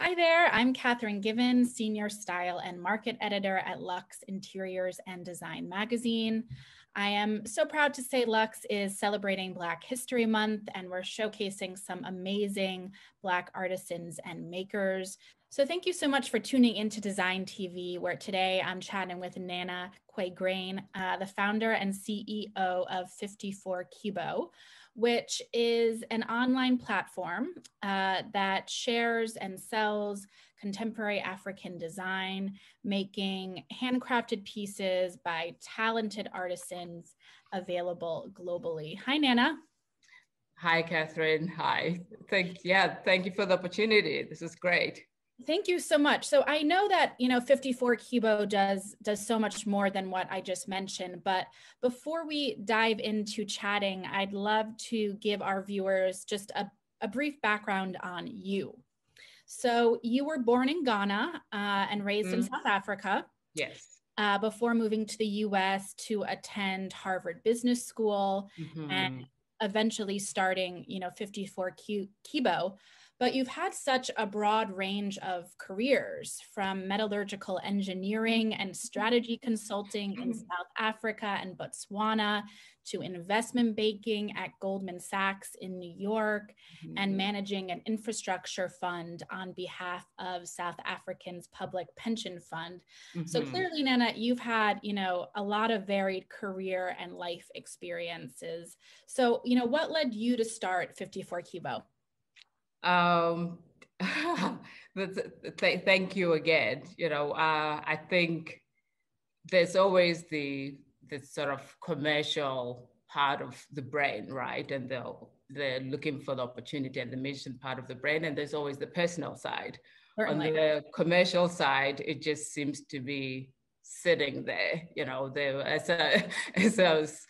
Hi there, I'm Katherine Given, Senior Style and Market Editor at LUXE Interiors and Design Magazine. I am so proud to say LUXE is celebrating Black History Month and we're showcasing some amazing Black artisans and makers. So thank you so much for tuning into Design TV, where today I'm chatting with Nana Quagraine, uh, the founder and CEO of 54 Kibo which is an online platform uh, that shares and sells contemporary African design, making handcrafted pieces by talented artisans available globally. Hi, Nana. Hi, Catherine. Hi. Thank yeah, thank you for the opportunity. This is great. Thank you so much. So I know that you know 54 Kibo does does so much more than what I just mentioned, but before we dive into chatting, I'd love to give our viewers just a, a brief background on you. So you were born in Ghana uh, and raised mm. in South Africa. Yes. Uh, before moving to the U.S. to attend Harvard Business School mm-hmm. and eventually starting, you know, 54 Kibo but you've had such a broad range of careers from metallurgical engineering and strategy consulting in South Africa and Botswana to investment banking at Goldman Sachs in New York mm-hmm. and managing an infrastructure fund on behalf of South African's public pension fund. Mm-hmm. So clearly Nana, you've had, you know, a lot of varied career and life experiences. So, you know, what led you to start 54 Kibo? Um, th- thank you again. You know, uh, I think there's always the the sort of commercial part of the brain, right? And the the looking for the opportunity and the mission part of the brain, and there's always the personal side. Certainly. On the commercial side, it just seems to be sitting there. You know, there as a, as I was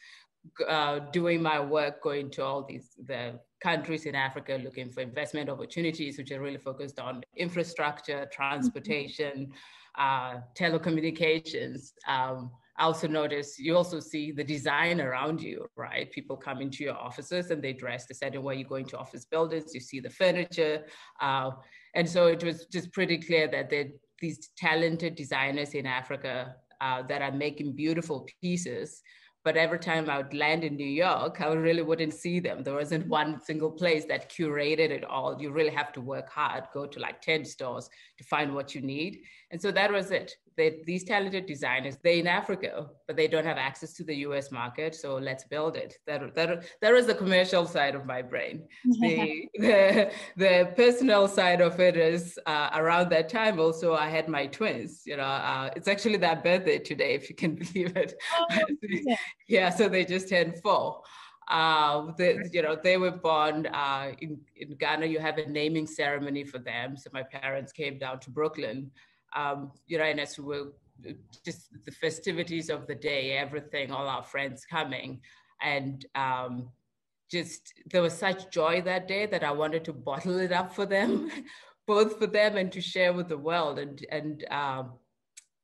uh, doing my work, going to all these the countries in Africa looking for investment opportunities, which are really focused on infrastructure, transportation, uh, telecommunications. Um, I also notice you also see the design around you, right? People come into your offices and they dress the certain way. You go into office buildings, you see the furniture. Uh, and so it was just pretty clear that these talented designers in Africa uh, that are making beautiful pieces but every time I would land in New York, I really wouldn't see them. There wasn't mm-hmm. one single place that curated it all. You really have to work hard, go to like 10 stores to find what you need. And so that was it. They, these talented designers, they're in Africa, but they don't have access to the US market. So let's build it. That, that, that is the commercial side of my brain. the, the, the personal side of it is uh, around that time also, I had my twins. You know, uh, it's actually their birthday today, if you can believe it. Oh, yeah. yeah, so they just turned four. Uh, they, you know, they were born uh, in, in Ghana. You have a naming ceremony for them. So my parents came down to Brooklyn um, you know, and as we were just the festivities of the day, everything, all our friends coming. And um, just there was such joy that day that I wanted to bottle it up for them, both for them and to share with the world. And and um,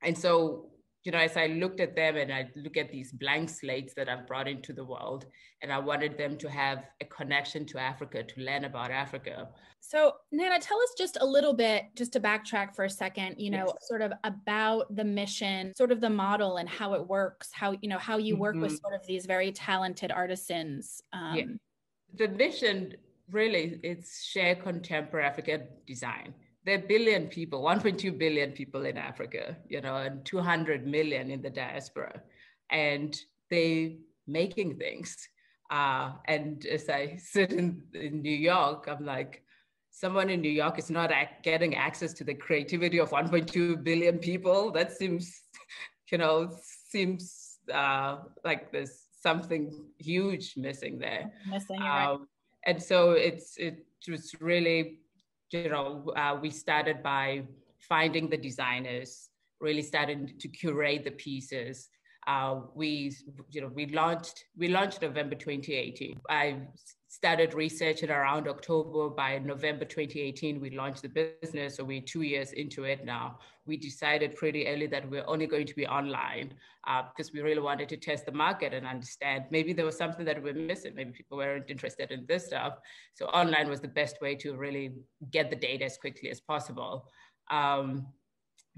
and so you know, as I looked at them and I look at these blank slates that I've brought into the world, and I wanted them to have a connection to Africa, to learn about Africa. So, Nana, tell us just a little bit, just to backtrack for a second, you know, yes. sort of about the mission, sort of the model and how it works, how, you know, how you work mm-hmm. with sort of these very talented artisans. Um, yeah. The mission really, it's share contemporary African design there are billion people, 1.2 billion people in Africa, you know, and 200 million in the diaspora, and they making things. Uh, and as I sit in, in New York, I'm like, someone in New York is not getting access to the creativity of 1.2 billion people. That seems, you know, seems uh, like there's something huge missing there. Missing, um, right. And so it's it was really you know, uh, we started by finding the designers, really started to curate the pieces. Uh, we, you know, we launched we launched November 2018. I started research at around October. By November 2018, we launched the business. So we're two years into it now. We decided pretty early that we're only going to be online uh, because we really wanted to test the market and understand maybe there was something that we're missing. Maybe people weren't interested in this stuff. So online was the best way to really get the data as quickly as possible. Um,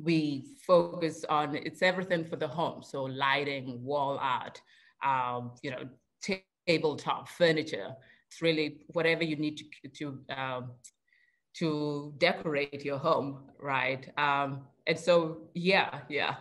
we focus on it's everything for the home so lighting wall art um, you know tabletop furniture it's really whatever you need to to um, to decorate your home, right? Um, and so, yeah, yeah.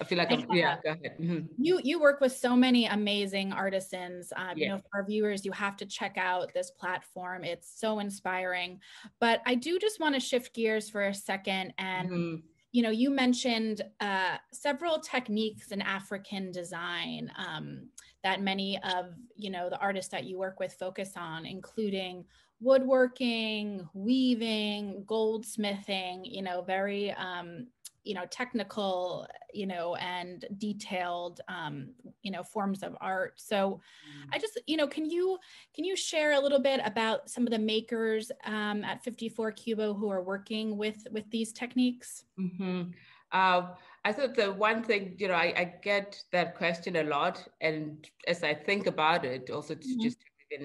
I feel like I'm, yeah. Go ahead. Mm-hmm. You you work with so many amazing artisans. Um, yeah. You know, for our viewers, you have to check out this platform. It's so inspiring. But I do just want to shift gears for a second and. Mm-hmm you know, you mentioned uh, several techniques in African design um, that many of, you know, the artists that you work with focus on, including woodworking, weaving, goldsmithing, you know, very um, you know technical you know and detailed um, you know forms of art so mm. i just you know can you can you share a little bit about some of the makers um, at 54 Kibo who are working with with these techniques mm-hmm. uh, i thought the one thing you know I, I, get that question a lot and as i think about it also to mm-hmm. just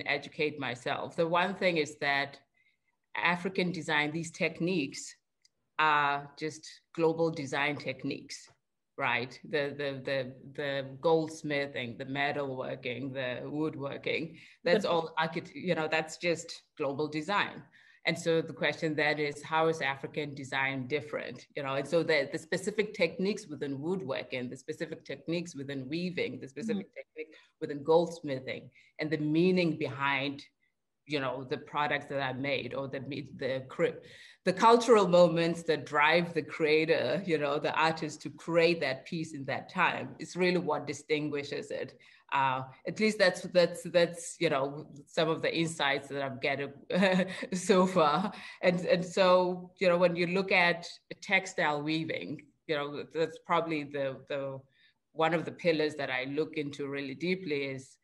educate myself the one thing is that african design these techniques are just global design techniques, right? The the the the goldsmithing, the metalworking, the woodworking. That's all I could, you know, that's just global design. And so the question then is, how is African design different? You know, and so the, the specific techniques within woodworking, the specific techniques within weaving, the specific mm-hmm. technique within goldsmithing, and the meaning behind you know the products that are made or the the the cultural moments that drive the creator you know the artist to create that piece in that time is really what distinguishes it. Uh, at least that's that's that's you know some of the insights that I'm getting so far. And and so you know when you look at textile weaving you know that's probably the the one of the pillars that I look into really deeply is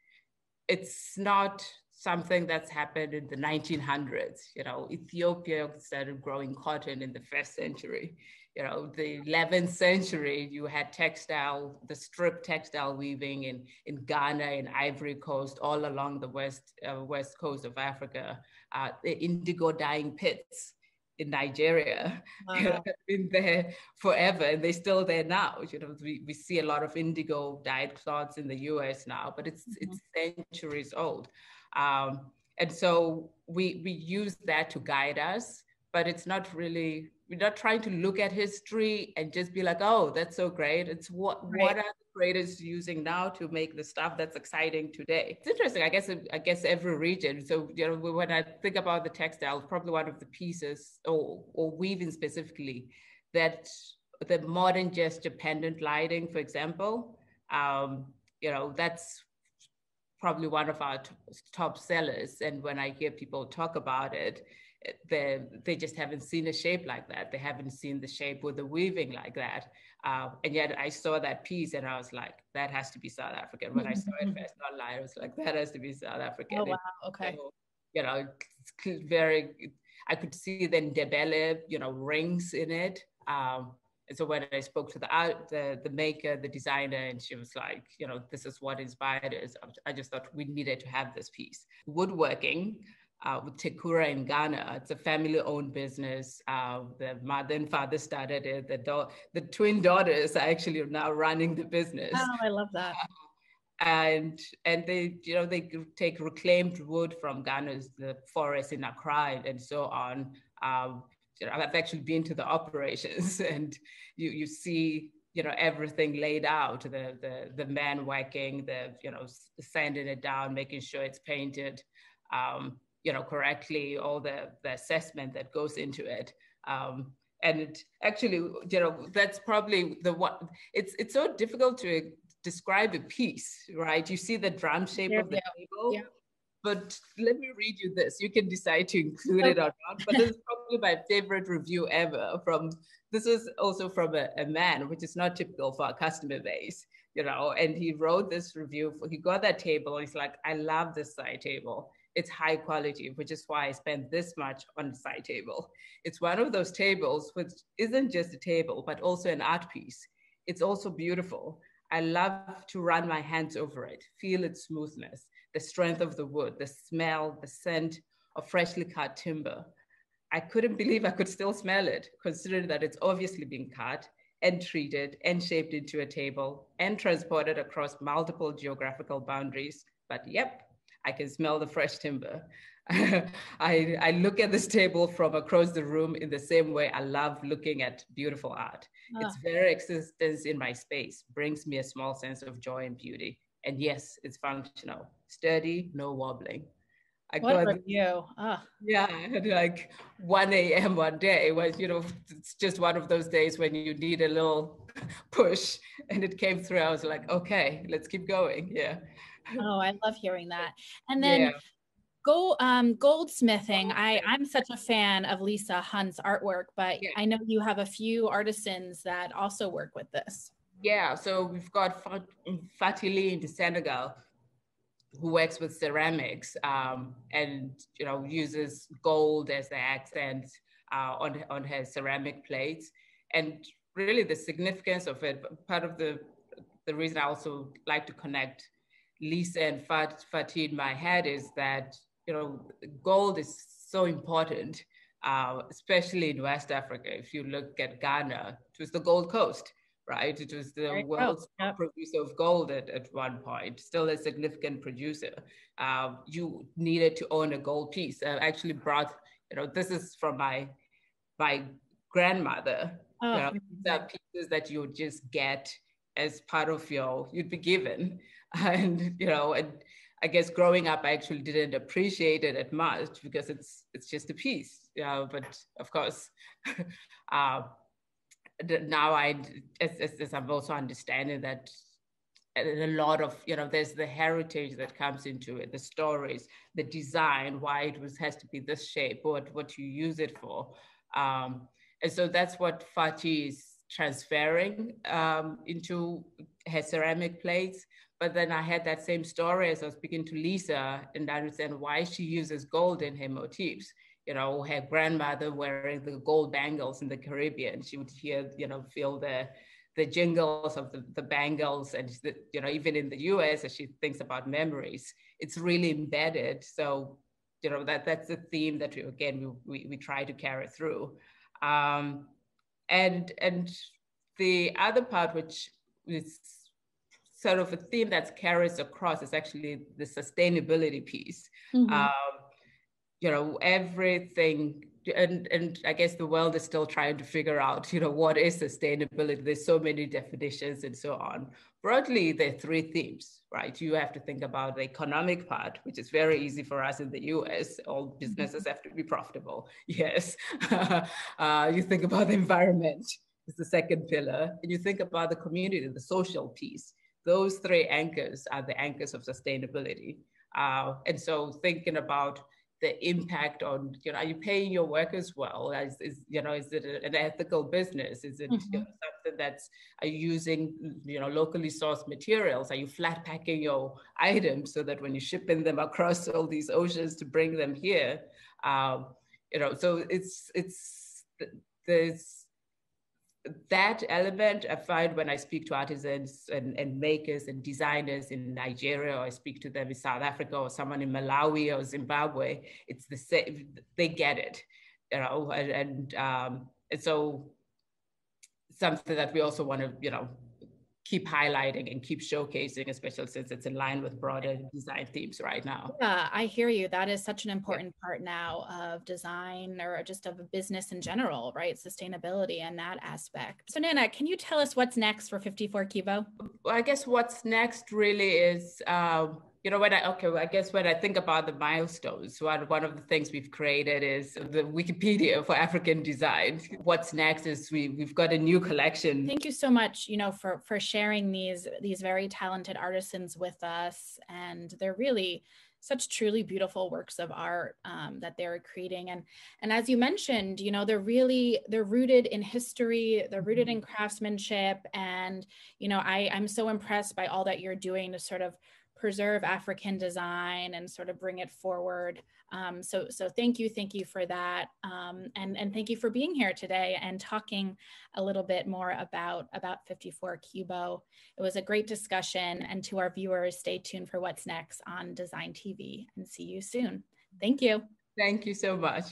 it's not something that's happened in the 1900s. You know, Ethiopia started growing cotton in the first century. You know, the 11th century, you had textile, the strip textile weaving in, in Ghana and Ivory Coast, all along the west, uh, west coast of Africa, uh, the indigo dyeing pits in Nigeria wow. you know, have been there forever and they're still there now. You know, we, we see a lot of indigo dyed cloths in the US now, but it's mm-hmm. it's centuries old. Um, and so we, we use that to guide us, but it's not really, we're not trying to look at history and just be like, oh, that's so great. It's what, right. what are the creators using now to make the stuff that's exciting today? It's interesting. I guess, I guess every region. So, you know, when I think about the textiles, probably one of the pieces or, or weaving specifically that the modern gesture pendant lighting, for example, um, you know, that's probably one of our top sellers. And when I hear people talk about it, they they just haven't seen a shape like that. They haven't seen the shape with the weaving like that. Uh, and yet I saw that piece and I was like, that has to be South African. When I saw it first online, I was like, that has to be South African. Oh wow, okay. So, you know, very. I could see then Ndebele, you know, rings in it. Um, and so when I spoke to the the the maker, the designer, and she was like, you know, this is what inspired us. I just thought we needed to have this piece. Woodworking uh, with Tekura in Ghana. It's a family-owned business. Uh, the mother and father started it. The do- the twin daughters are actually now running the business. Oh, I love that. and and they you know they take reclaimed wood from Ghana's the forest in Accra and so on. Um, you know, I've actually been to the operations and you, you see, you know, everything laid out, the, the, the man whacking, the, you know, sanding it down, making sure it's painted, um, you know, correctly, all the, the assessment that goes into it. Um, and actually, you know, that's probably the one, it's, it's so difficult to describe a piece, right? You see the drum shape yeah, of the yeah, table. Yeah but let me read you this. You can decide to include it or not. But this is probably my favorite review ever. From this was also from a, a man, which is not typical for our customer base, you know. And he wrote this review. For, he got that table. And he's like, I love this side table. it's high quality, which is why I spent this much on the side table. It's one of those tables which isn't just a table, but also an art piece. It's also beautiful. I love to run my hands over it, feel its smoothness, the strength of the wood, the smell, the scent of freshly cut timber. I couldn't believe I could still smell it, considering that it's obviously been cut and treated and shaped into a table and transported across multiple geographical boundaries. But yep, I can smell the fresh timber. I, I look at this table from across the room in the same way I love looking at beautiful art. Its ah. very existence in my space brings me a small sense of joy and beauty. And yes, it's functional, sturdy, no wobbling. I what got, you? Oh. Yeah, like 1 a.m. one day was, you know, it's just one of those days when you need a little push and it came through. I was like, okay, let's keep going. Yeah. Oh, I love hearing that. And then yeah. Gold, um, goldsmithing. I, I'm such a fan of Lisa Hunt's artwork, but yeah. I know you have a few artisans that also work with this. Yeah, so we've got Fatili in Senegal, who works with ceramics um, and you know uses gold as the accent uh, on on her ceramic plates, and really the significance of it. Part of the the reason I also like to connect Lisa and Fat, Fatih in my head is that you know, gold is so important, uh, especially in West Africa. If you look at Ghana, it was the Gold Coast, right? It was the world's producer of gold at, at one point, still a significant producer. Um, you needed to own a gold piece. I actually brought, you know, this is from my my grandmother. Oh. You know, these are pieces that you just get as part of your, you'd be given. And, you know, and I guess growing up, I actually didn't appreciate it as much because it's it's just a piece. Yeah, but of course, uh, now I as, as, as I'm also understanding that a lot of you know there's the heritage that comes into it the stories the design why it was has to be this shape what what you use it for um, and so that's what Fatih is transferring um, into her ceramic plates but then I had that same story as I was speaking to Lisa and I understand why she uses gold in her motifs. You know, her grandmother wearing the gold bangles in the Caribbean. She would hear, you know, feel the the jingles of the, the bangles and the, you know even in the us as she thinks about memories it's really embedded so you know that that's the theme that we again we, we, we try to carry through um, and and the other part which is sort of a theme that carries across is actually the sustainability piece. Mm-hmm. Um, you know, everything, and, and I guess the world is still trying to figure out, you know, what is sustainability? There's so many definitions and so on. Broadly, there are three themes, right? You have to think about the economic part, which is very easy for us in the US. All mm-hmm. businesses have to be profitable. Yes. uh, you think about the environment is the second pillar. And you think about the community, the social piece those three anchors are the anchors of sustainability. Uh, and so thinking about the impact on, you know, are you paying your workers well? Is, is you know, is it an ethical business? Is it mm-hmm. you know, something that's, are you using, you know, locally sourced materials? Are you flat packing your items so that when you're shipping them across all these oceans to bring them here, um, you know, so it's, it's, there's, that element I find when I speak to artisans and, and makers and designers in Nigeria, or I speak to them in South Africa, or someone in Malawi or Zimbabwe, it's the same. They get it, you know, and and, um, and so something that we also want to, you know, keep highlighting and keep showcasing, especially since it's in line with broader design themes right now. Yeah, I hear you. That is such an important yeah. part now of design or just of a business in general, right? Sustainability and that aspect. So, Nana, can you tell us what's next for 54 Kibo? Well, I guess what's next really is. Um, you know, when I, okay, well, I guess when I think about the milestones, one, one of the things we've created is the Wikipedia for African design. What's next is we, we've got a new collection. Thank you so much, you know, for, for sharing these, these very talented artisans with us. And they're really such truly beautiful works of art um, that they're creating and and as you mentioned you know they're really they're rooted in history they're rooted in mm-hmm. craftsmanship and you know i i'm so impressed by all that you're doing to sort of preserve African design and sort of bring it forward. Um, so, so thank you, thank you for that, um, and and thank you for being here today and talking a little bit more about about 54 Kibo. It was a great discussion, and to our viewers, stay tuned for what's next on Design TV, and see you soon. Thank you. Thank you so much.